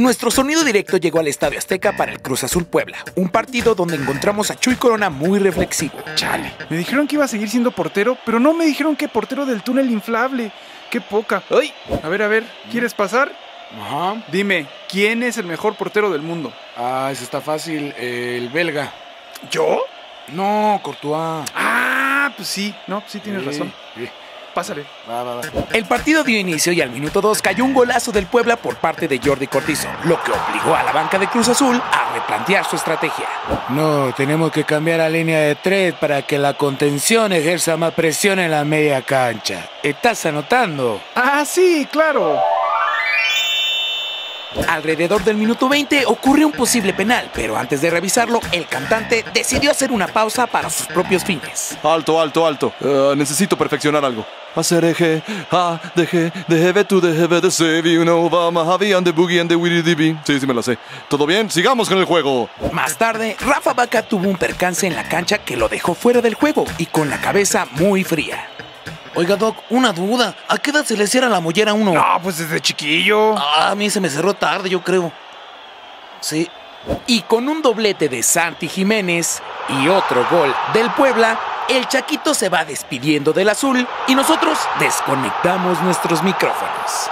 Nuestro sonido directo llegó al Estadio Azteca para el Cruz Azul Puebla, un partido donde encontramos a Chuy Corona muy reflexivo. Chale. Me dijeron que iba a seguir siendo portero, pero no me dijeron que portero del túnel inflable. Qué poca. ¡Ay! A ver, a ver, ¿quieres pasar? Ajá. Dime, ¿quién es el mejor portero del mundo? Ah, eso está fácil. el belga. ¿Yo? No, Courtois. Ah, pues sí. No, sí tienes razón. Pásale. Va, va, va. El partido dio inicio y al minuto 2 cayó un golazo del Puebla por parte de Jordi Cortizo, lo que obligó a la banca de Cruz Azul a replantear su estrategia. No, tenemos que cambiar la línea de tres para que la contención ejerza más presión en la media cancha. ¿Estás anotando? Ah, sí, claro. Alrededor del minuto 20 ocurrió un posible penal, pero antes de revisarlo, el cantante decidió hacer una pausa para sus propios fines. Alto, alto, alto. Eh, necesito perfeccionar algo. Hacer eje, a, deje, dejebe tu, dejebe de sevi, una Obama, Javi, and the boogie and the dibi. Sí, sí me lo sé. ¿Todo bien? Sigamos con el juego. Más tarde, Rafa Vaca tuvo un percance en la cancha que lo dejó fuera del juego y con la cabeza muy fría. Oiga, Doc, una duda. ¿A qué edad se le cierra la mollera a uno? No, pues desde chiquillo. Ah, a mí se me cerró tarde, yo creo. Sí. Y con un doblete de Santi Jiménez y otro gol del Puebla, el Chaquito se va despidiendo del azul y nosotros desconectamos nuestros micrófonos.